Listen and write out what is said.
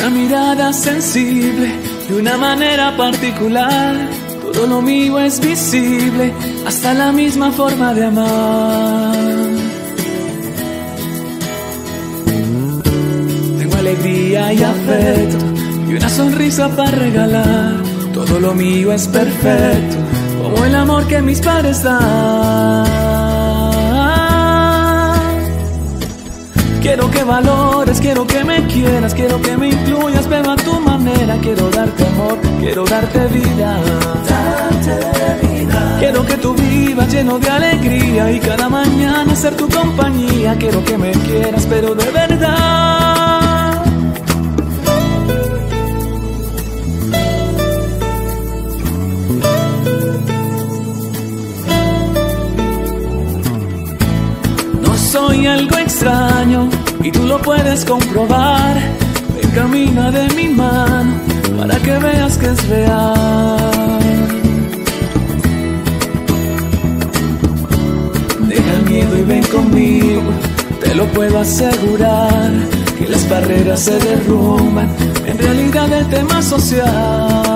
una mirada sensible, de una manera particular. Todo lo mío es visible, hasta la misma forma de amar. Tengo alegría y afecto y una sonrisa para regalar. Todo lo mío es perfecto, como el amor que mis padres dan. Quiero que valores, quiero que me quieras, quiero que me incluyas, pero a tu manera. Quiero darte amor, quiero darte vida. Quiero que tú vivas lleno de alegría y cada mañana ser tu compañía. Quiero que me quieras, pero de verdad. No soy algo extraño y tú lo puedes comprobar. Ven, camina de mi mano para que veas que es real. Deja el miedo y ven conmigo, te lo puedo asegurar. Que las barreras se derrumban, en realidad el tema social.